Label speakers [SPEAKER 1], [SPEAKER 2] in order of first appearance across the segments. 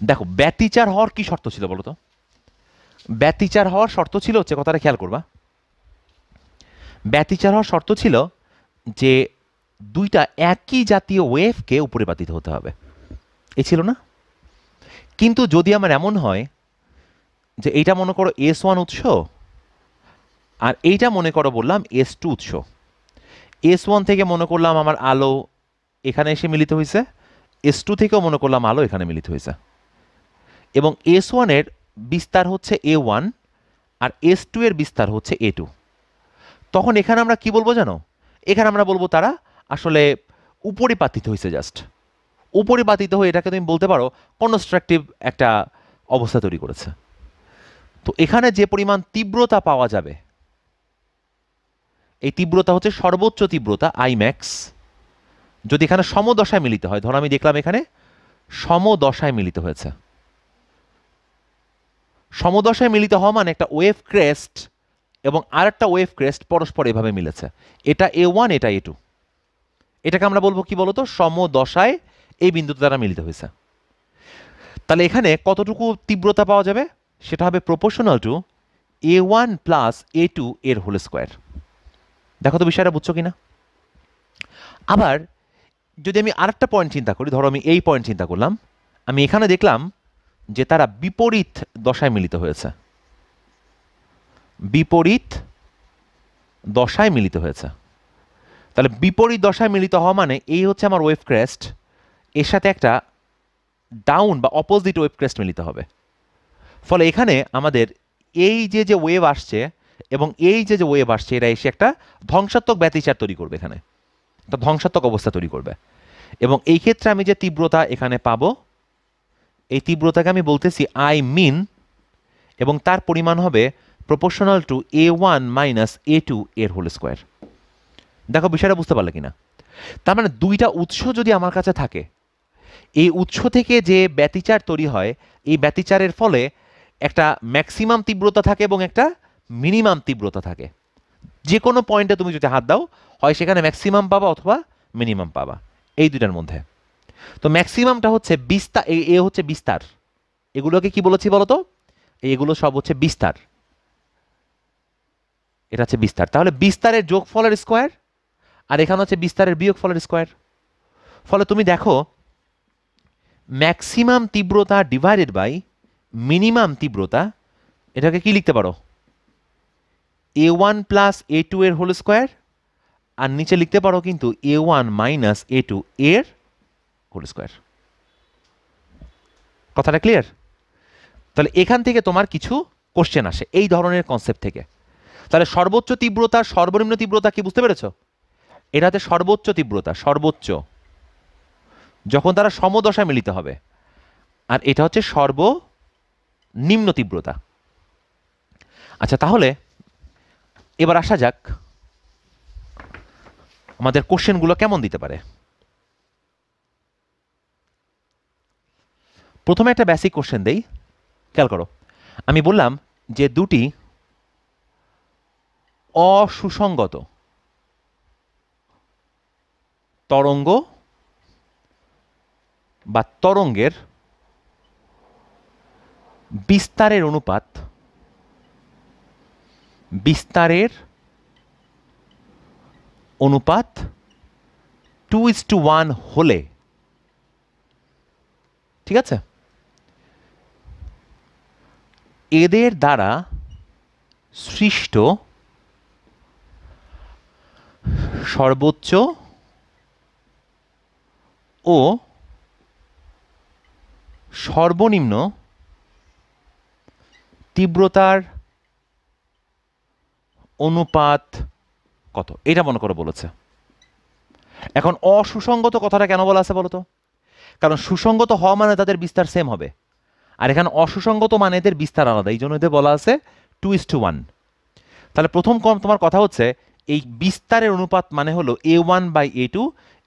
[SPEAKER 1] দেখো, ব্যতিচার হওয়ার কি শর্ত ছিল বলো তো? ব্যতিচার হওয়ার শর্ত ছিল হচ্ছে, কথাটা খেয়াল করবা। ব্যতিচার হওয়ার শর্ত ছিল যে দুইটা একই জাতীয় ওয়েভকে উপরে পাতিত হতে হবে। এ ছিল না? কিন্তু যদি আমার এমন হয় যে এইটা মনে করো এস ওয়ান উৎস, আর এইটা মনে করো বললাম এস টু উৎস এস ওয়ান থেকে মনে করলাম আমার আলো এখানে এসে মিলিত হয়েছে এস টু থেকেও মনে করলাম আলো এখানে মিলিত হয়েছে এবং এস ওয়ানের বিস্তার হচ্ছে এ ওয়ান আর এস টু এর বিস্তার হচ্ছে এ টু তখন এখানে আমরা কি বলব জানো? এখানে আমরা বলব তারা আসলে উপরিপাতিত হয়েছে জাস্ট উপরিপাতিত হয়ে এটাকে তুমি বলতে পারো কনস্ট্রাকটিভ একটা অবস্থা তৈরি করেছে। তো এখানে যে পরিমাণ তীব্রতা পাওয়া যাবে, এই তীব্রতা হচ্ছে সর্বোচ্চ তীব্রতা আইম্যাক্স যদি এখানে সমদশায় মিলিত হয়, ধরো আমি দেখলাম এখানে সমদশায় মিলিত হয়েছে। সমদশায় মিলিত হওয়া মানে একটা ওয়েভ ক্রেস্ট এবং আরেকটা ওয়েভ ক্রেস্ট পরস্পর এভাবে মিলেছে। এটা এ ওয়ান এটা এ টু এটাকে আমরা বলব কি বলতো? সমদশায় এই বিন্দুতে দ্বারা মিলিত হয়েছে। তাহলে এখানে কতটুকু তীব্রতা পাওয়া যাবে? সেটা হবে proportional to A one plus A two এর হোল স্কোয়ার দেখো তো বিষয়টা, বুঝছ কি না আবার যদি আমি আরেকটা পয়েন্ট চিন্তা করি, ধরো আমি এই পয়েন্ট চিন্তা করলাম, আমি এখানে দেখলাম যে তারা বিপরীত দশায় মিলিত হয়েছে। বিপরীত দশায় মিলিত হয়েছে। তাহলে বিপরীত দশায় মিলিত হওয়া মানে এই হচ্ছে আমার ওয়েভ ক্রেস্ট, এর সাথে একটা ডাউন বা অপোজিট ওয়েভ ক্রেস্ট মিলিত হবে। ফলে এখানে আমাদের এই যে যে ওয়েভ আসছে এবং এই যে যে ওয়েভ আসছে, এরা এসে একটা ধ্বংসাত্মক ব্যতিচার তৈরি করবে এখানে। একটা ধ্বংসাত্মক অবস্থা তৈরি করবে। এবং এই ক্ষেত্রে আমি যে তীব্রতা এখানে পাবো এই তীব্রতাকে আমি বলতেছি আই মিন এবং তার পরিমাণ হবে proportional to A one minus A two এর হোল স্কোয়ার দেখো, বিষয়টা বুঝতে পারলে কিনা? তার মানে দুইটা উৎস যদি আমার কাছে থাকে, এই উৎস থেকে যে ব্যতিচার তৈরি হয়, এই ব্যতিচারের ফলে একটা ম্যাক্সিমাম তীব্রতা থাকে এবং একটা মিনিমাম তীব্রতা থাকে। যে কোনো পয়েন্টে তুমি যদি হাত দাও, হয় সেখানে ম্যাক্সিমাম পাবা অথবা মিনিমাম পাবা। এই দুটার মধ্যে। তো ম্যাক্সিমামটা হচ্ছে বিস্তার, এ হচ্ছে বিস্তার। এগুলোকে কি বলেছি বলো তো এগুলো সব হচ্ছে বিস্তার। এটা হচ্ছে বিস্তার। তাহলে বিস্তারের যোগ যোগফলের স্কোয়ার আর এখানে হচ্ছে বিস্তারের বিয়োগ ফলের স্কোয়ার ফলে তুমি দেখো ম্যাক্সিমাম তীব্রতা ডিভাইডেড বাই মিনিমাম তীব্রতা, এটাকে কি লিখতে পারো? A one plus A two এর হোল স্কোয়ার আর নিচে লিখতে পারো কিন্তু A one minus A two এর হোল স্কোয়ার কথাটা ক্লিয়ার তাহলে এখান থেকে তোমার কিছু কোশ্চেন আসে এই ধরনের কনসেপ্ট থেকে। তাহলে সর্বোচ্চ তীব্রতা, সর্বনিম্ন তীব্রতা কি বুঝতে পেরেছ? এটা হচ্ছে সর্বোচ্চ তীব্রতা, সর্বোচ্চ। যখন তারা সমদশায় মিলিত হবে। আর এটা হচ্ছে সর্বনিম্ন তীব্রতা। আচ্ছা তাহলে এবার আসা যাক আমাদের কোশ্চেনগুলো কেমন দিতে পারে। প্রথমে একটা বেসিক কোশ্চেন দেই। খেয়াল করো। আমি বললাম যে দুটি অসুসঙ্গত তরঙ্গ বা তরঙ্গের বিস্তারের অনুপাত বিস্তারের অনুপাত টু ইস টু ওয়ান হলে, ঠিক আছে? এদের দ্বারা সৃষ্ট সর্বোচ্চ ও সর্বনিম্ন তীব্রতার অনুপাত কত? এটা মনে করে বলেছে। এখন অসুসঙ্গত কথাটা কেন বলা আছে বলো তো কারণ সুসঙ্গত হওয়া মানে তাদের বিস্তার সেম হবে। আর এখানে অসুসঙ্গত মানে এদের বিস্তার আলাদা। এই জন্য এদের বলা আছে টু ইস টু ওয়ান তাহলে প্রথম কম তোমার কথা হচ্ছে, এই বিস্তারের অনুপাত মানে হলো A one by A two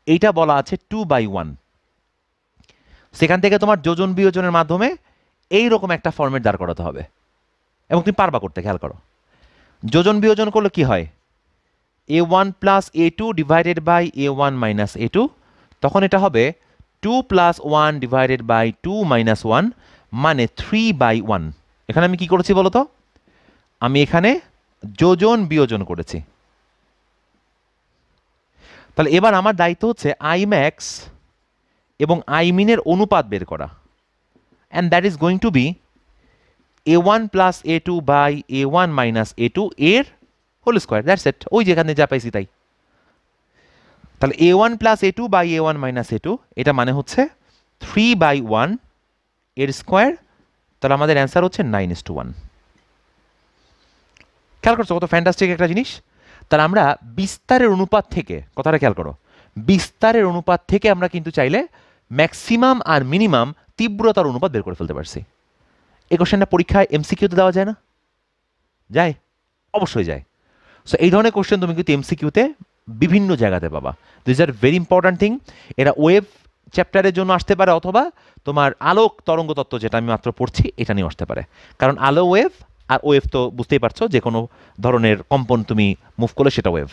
[SPEAKER 1] এইটা বলা আছে টু বাই ওয়ান সেখান থেকে তোমার যোজন বিয়োজনের মাধ্যমে এই রকম একটা ফর্মেট দাঁড় করাতে হবে। এবং তুমি পারবা করতে, খেয়াল করো। যোজন বিয়োজন করলে কি হয়? A one plus A two divided by A one minus A two তখন এটা হবে two plus one divided by two minus one মানে থ্রি বাই ওয়ান এখানে আমি কি করেছি বলো তো আমি এখানে যোজন বিয়োজন করেছি। তাহলে এবার আমার দায়িত্ব হচ্ছে আই ম্যাক্স এবং আই মিনের অনুপাত বের করা। And that is going to be A one plus A two by A one minus A two এর হোল স্কোয়ার দ্যাটস এট ওই যেখানে যা পাইছি তাই। তাহলে A one plus A two by A one minus A two এটা মানে হচ্ছে থ্রি বাই ওয়ান এর স্কোয়ার, তাহলে আমাদের অ্যান্সার হচ্ছে নাইন ইস টু ওয়ান খেয়াল করছ কত ফ্যান্টাস্টিক একটা জিনিস? তাহলে আমরা বিস্তারের অনুপাত থেকে, কথাটা খেয়াল করো, বিস্তারের অনুপাত থেকে আমরা কিন্তু চাইলে ম্যাক্সিমাম আর মিনিমাম তীব্রতার অনুপাত বের করে ফেলতে পারছি। এই কোশ্চেনটা পরীক্ষায় এমসিকিউতে দেওয়া যায় না? যায়? অবশ্যই যায়। সো এই ধরনের কোশ্চেন তুমি কিন্তু এমসিকিউতে বিভিন্ন জায়গাতে পাবা। This are very important thing এরা ওয়েব চ্যাপ্টারের জন্য আসতে পারে অথবা তোমার আলোক তরঙ্গ তত্ত্ব যেটা আমি মাত্র পড়ছি, এটা নিয়ে আসতে পারে। কারণ আলো ওয়েভ আর ওয়েভ তো বুঝতেই পারছ যে কোনো ধরনের কম্পন তুমি মুভ করলে সেটা ওয়েভ